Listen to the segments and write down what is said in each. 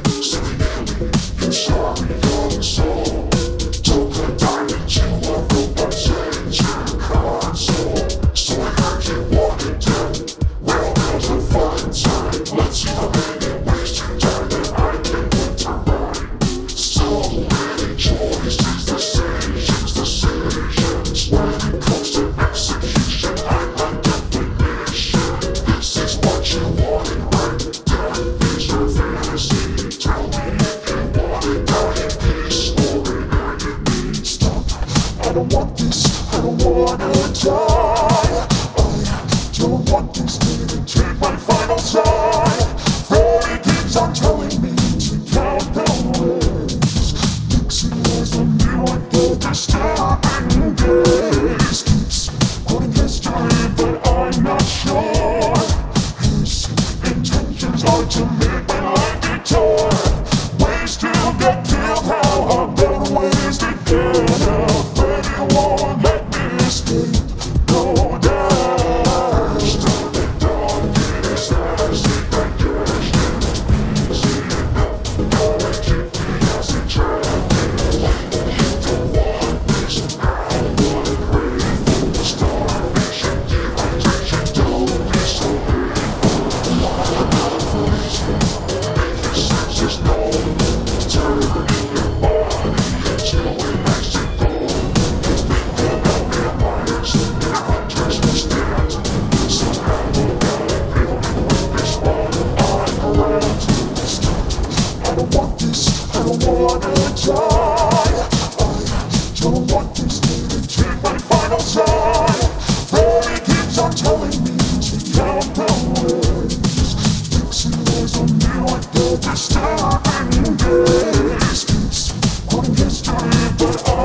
so Go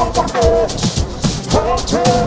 Hot, hot, hot, hot,